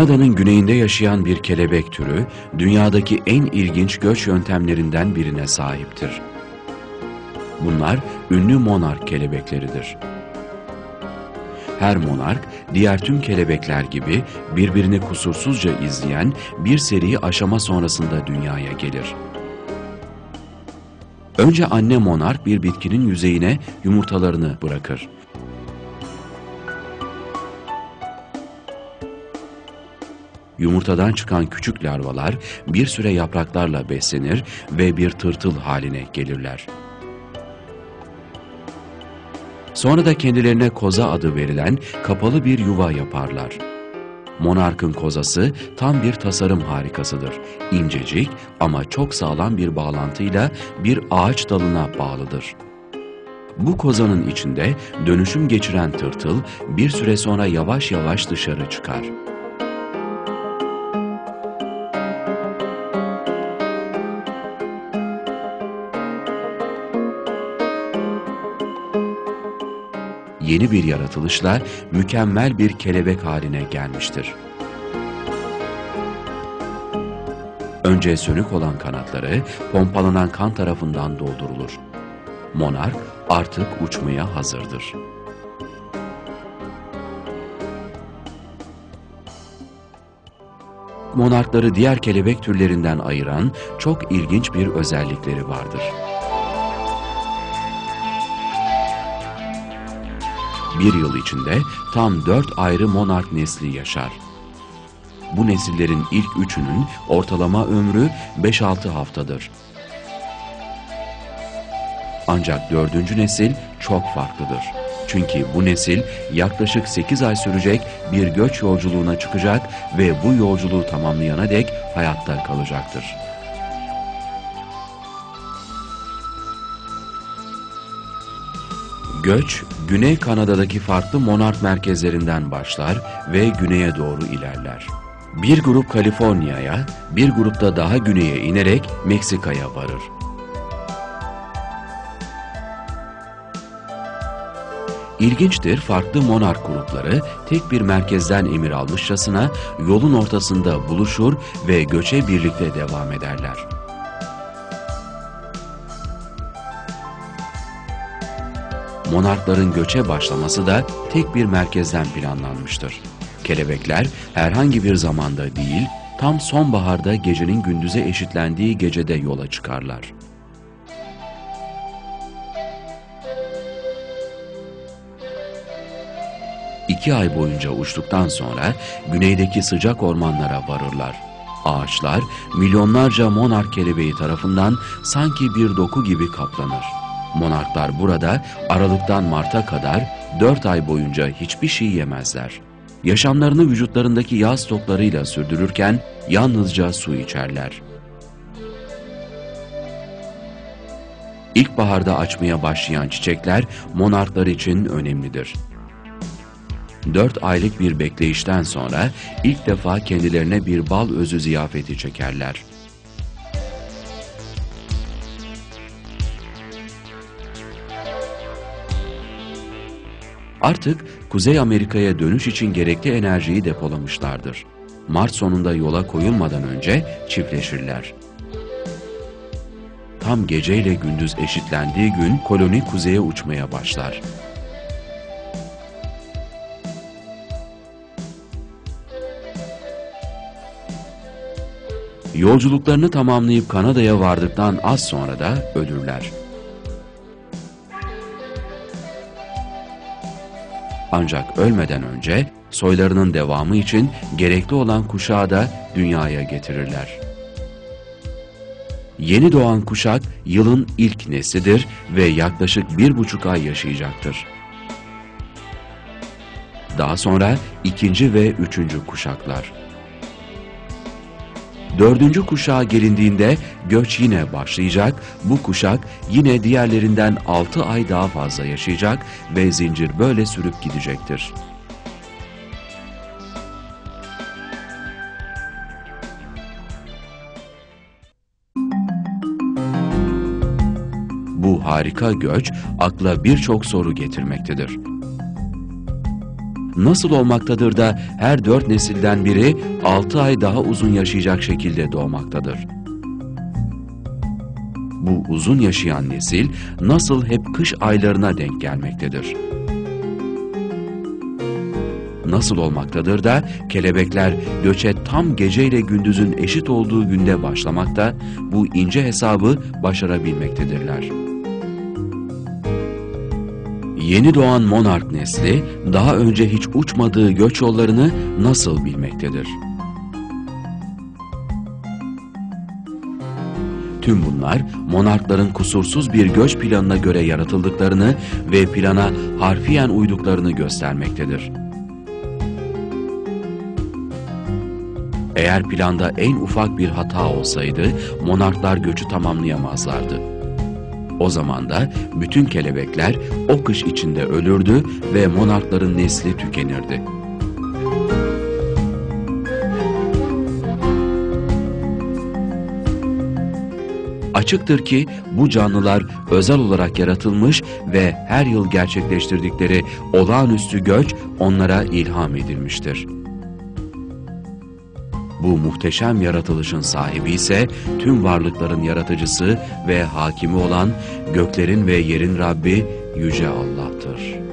Kanada'nın güneyinde yaşayan bir kelebek türü, dünyadaki en ilginç göç yöntemlerinden birine sahiptir. Bunlar ünlü monark kelebekleridir. Her monark, diğer tüm kelebekler gibi birbirini kusursuzca izleyen bir seri aşama sonrasında dünyaya gelir. Önce anne monark bir bitkinin yüzeyine yumurtalarını bırakır. Yumurtadan çıkan küçük larvalar bir süre yapraklarla beslenir ve bir tırtıl haline gelirler. Sonra da kendilerine koza adı verilen kapalı bir yuva yaparlar. Monarkın kozası tam bir tasarım harikasıdır. İncecik ama çok sağlam bir bağlantıyla bir ağaç dalına bağlıdır. Bu kozanın içinde dönüşüm geçiren tırtıl bir süre sonra yavaş yavaş dışarı çıkar. Yeni bir yaratılışla mükemmel bir kelebek haline gelmiştir. Önce sönük olan kanatları pompalanan kan tarafından doldurulur. Monark artık uçmaya hazırdır. Monarkları diğer kelebek türlerinden ayıran çok ilginç bir özellikleri vardır. Bir yıl içinde tam dört ayrı monark nesli yaşar. Bu nesillerin ilk üçünün ortalama ömrü 5-6 haftadır. Ancak dördüncü nesil çok farklıdır. Çünkü bu nesil yaklaşık 8 ay sürecek bir göç yolculuğuna çıkacak ve bu yolculuğu tamamlayana dek hayatta kalacaktır. Göç, Güney Kanada'daki farklı monark merkezlerinden başlar ve güneye doğru ilerler. Bir grup Kaliforniya'ya, bir grupta daha güneye inerek Meksika'ya varır. İlginçtir, farklı monark grupları tek bir merkezden emir almışçasına yolun ortasında buluşur ve göçe birlikte devam ederler. Monarkların göçe başlaması da tek bir merkezden planlanmıştır. Kelebekler herhangi bir zamanda değil, tam sonbaharda gecenin gündüze eşitlendiği gecede yola çıkarlar. İki ay boyunca uçtuktan sonra güneydeki sıcak ormanlara varırlar. Ağaçlar milyonlarca monark kelebeği tarafından sanki bir doku gibi kaplanır. Monarklar burada Aralık'tan Mart'a kadar 4 ay boyunca hiçbir şey yemezler. Yaşamlarını vücutlarındaki yağ stoklarıyla sürdürürken yalnızca su içerler. İlkbaharda açmaya başlayan çiçekler monarklar için önemlidir. 4 aylık bir bekleyişten sonra ilk defa kendilerine bir bal özü ziyafeti çekerler. Artık Kuzey Amerika'ya dönüş için gerekli enerjiyi depolamışlardır. Mart sonunda yola koyulmadan önce çiftleşirler. Tam geceyle gündüz eşitlendiği gün koloni kuzeye uçmaya başlar. Yolculuklarını tamamlayıp Kanada'ya vardıktan az sonra da ölürler. Ancak ölmeden önce soylarının devamı için gerekli olan kuşağı da dünyaya getirirler. Yeni doğan kuşak yılın ilk neslidir ve yaklaşık bir buçuk ay yaşayacaktır. Daha sonra ikinci ve üçüncü kuşaklar. Dördüncü kuşağa gelindiğinde göç yine başlayacak, bu kuşak yine diğerlerinden altı ay daha fazla yaşayacak ve zincir böyle sürüp gidecektir. Bu harika göç akla birçok soru getirmektedir. Nasıl olmaktadır da her dört nesilden biri altı ay daha uzun yaşayacak şekilde doğmaktadır? Bu uzun yaşayan nesil nasıl hep kış aylarına denk gelmektedir? Nasıl olmaktadır da kelebekler göçe tam geceyle gündüzün eşit olduğu günde başlamakta, bu ince hesabı başarabilmektedirler. Yeni doğan monark nesli daha önce hiç uçmadığı göç yollarını nasıl bilmektedir? Tüm bunlar monarkların kusursuz bir göç planına göre yaratıldıklarını ve plana harfiyen uyduklarını göstermektedir. Eğer planda en ufak bir hata olsaydı monarklar göçü tamamlayamazlardı. O zaman da bütün kelebekler o kış içinde ölürdü ve monarkların nesli tükenirdi. Açıktır ki bu canlılar özel olarak yaratılmış ve her yıl gerçekleştirdikleri olağanüstü göç onlara ilham edilmiştir. Bu muhteşem yaratılışın sahibi ise tüm varlıkların yaratıcısı ve hakimi olan göklerin ve yerin Rabbi Yüce Allah'tır.